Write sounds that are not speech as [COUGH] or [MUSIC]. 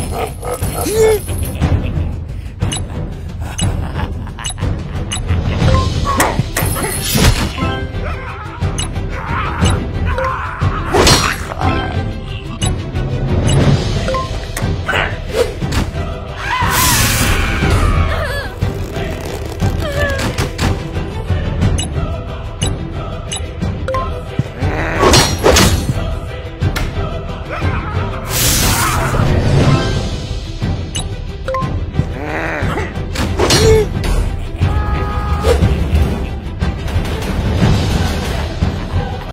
[LAUGHS] ¡Gracias!